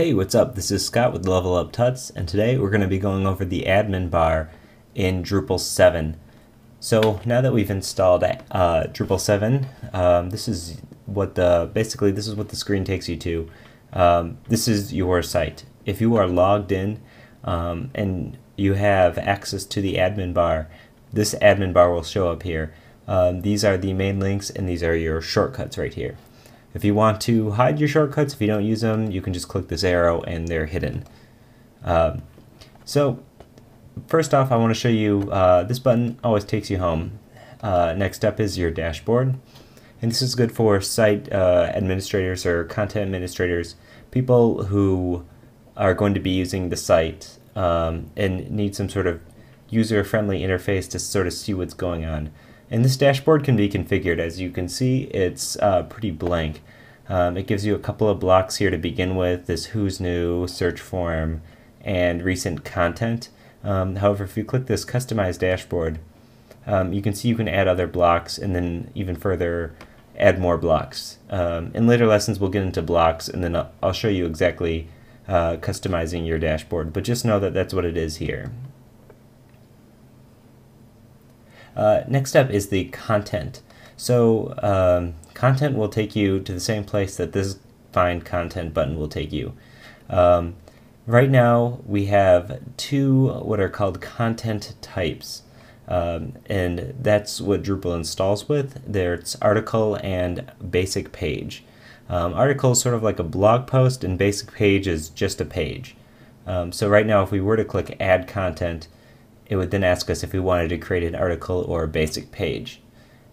Hey, what's up? This is Scott with Level Up Tuts, and today we're going to be going over the admin bar in Drupal 7. So now that we've installed uh, Drupal 7, um, this is what the basically this is what the screen takes you to. Um, this is your site. If you are logged in um, and you have access to the admin bar, this admin bar will show up here. Um, these are the main links, and these are your shortcuts right here. If you want to hide your shortcuts, if you don't use them, you can just click this arrow and they're hidden. Um, so first off, I want to show you uh, this button always takes you home. Uh, next up is your dashboard. And this is good for site uh, administrators or content administrators, people who are going to be using the site um, and need some sort of user-friendly interface to sort of see what's going on. And this dashboard can be configured. As you can see, it's uh, pretty blank. Um, it gives you a couple of blocks here to begin with, this who's new, search form, and recent content. Um, however, if you click this customize dashboard, um, you can see you can add other blocks and then even further add more blocks. Um, in later lessons, we'll get into blocks and then I'll show you exactly uh, customizing your dashboard, but just know that that's what it is here. Uh, next up is the content. So um, content will take you to the same place that this find content button will take you. Um, right now we have two what are called content types. Um, and that's what Drupal installs with. There's article and basic page. Um, article is sort of like a blog post, and basic page is just a page. Um, so right now, if we were to click Add Content, it would then ask us if we wanted to create an article or a basic page.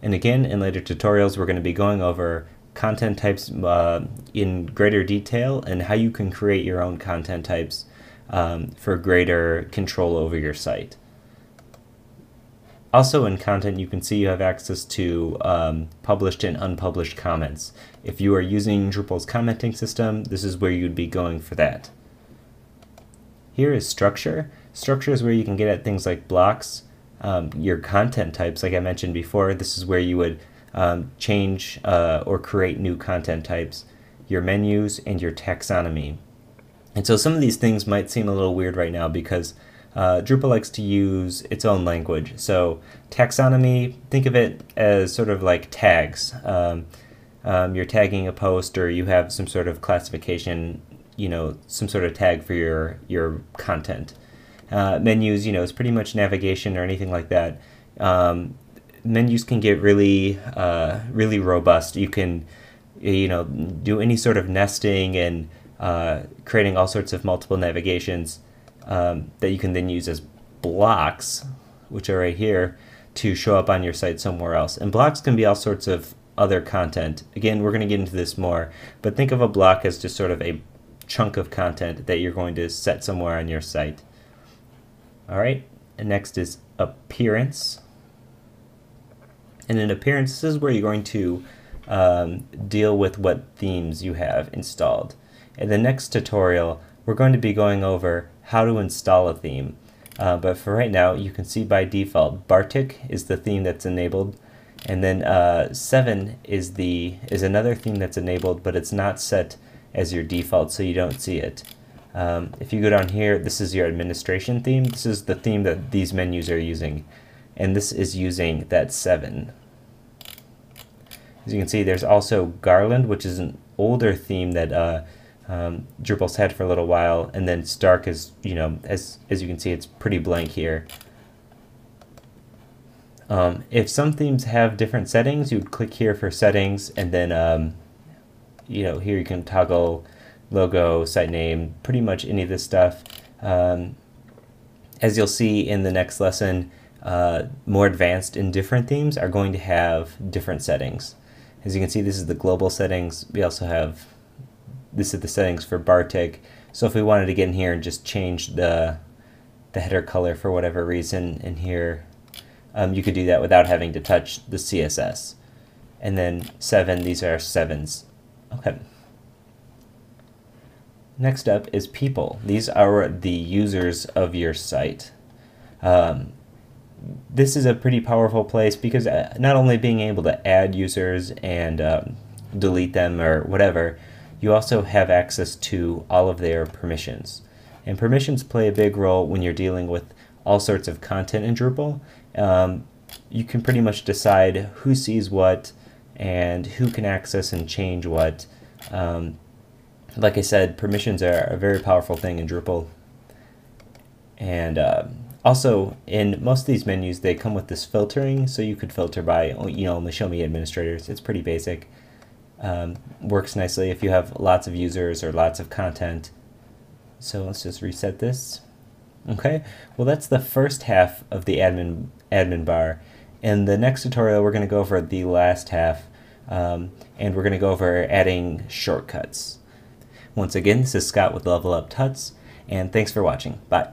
And again, in later tutorials, we're going to be going over content types uh, in greater detail and how you can create your own content types um, for greater control over your site. Also in content, you can see you have access to um, published and unpublished comments. If you are using Drupal's commenting system, this is where you'd be going for that. Here is structure. Structure is where you can get at things like blocks, um, your content types, like I mentioned before. This is where you would um, change uh, or create new content types, your menus, and your taxonomy. And so some of these things might seem a little weird right now because uh, Drupal likes to use its own language. So taxonomy, think of it as sort of like tags. Um, um, you're tagging a post or you have some sort of classification, you know, some sort of tag for your, your content. Uh, menus, you know, is pretty much navigation or anything like that. Um, menus can get really, uh, really robust. You can, you know, do any sort of nesting and uh, creating all sorts of multiple navigations um, that you can then use as blocks, which are right here, to show up on your site somewhere else. And blocks can be all sorts of other content. Again, we're going to get into this more, but think of a block as just sort of a chunk of content that you're going to set somewhere on your site. All right, and next is appearance. And in appearance, this is where you're going to um, deal with what themes you have installed. In the next tutorial, we're going to be going over how to install a theme. Uh, but for right now, you can see by default, Bartik is the theme that's enabled, and then uh, Seven is the is another theme that's enabled, but it's not set as your default, so you don't see it. Um, if you go down here, this is your administration theme. This is the theme that these menus are using. And this is using that Seven. As you can see, there's also Garland, which is an older theme that uh, um, Drupal's had for a little while. And then Stark is, you know, as, as you can see, it's pretty blank here. Um, if some themes have different settings, you would click here for settings, and then, um, you know, here you can toggle logo, site name, pretty much any of this stuff. Um, as you'll see in the next lesson, uh, more advanced and different themes are going to have different settings. As you can see, this is the global settings. We also have, this is the settings for Bartik. So if we wanted to get in here and just change the, the header color for whatever reason in here, um, you could do that without having to touch the CSS. And then Seven, these are 7s. Okay. Next up is people. These are the users of your site. Um, this is a pretty powerful place because uh, not only being able to add users and um, delete them or whatever, you also have access to all of their permissions. And permissions play a big role when you're dealing with all sorts of content in Drupal. Um, you can pretty much decide who sees what and who can access and change what. Um, like I said, permissions are a very powerful thing in Drupal. And uh, also, in most of these menus, they come with this filtering, so you could filter by, you know, only show me administrators. It's pretty basic. Um, works nicely if you have lots of users or lots of content. So let's just reset this. Okay, well that's the first half of the admin admin bar. In the next tutorial, we're going to go over the last half, um, and we're going to go over adding shortcuts. Once again, this is Scott with Level Up Tuts, and thanks for watching. Bye.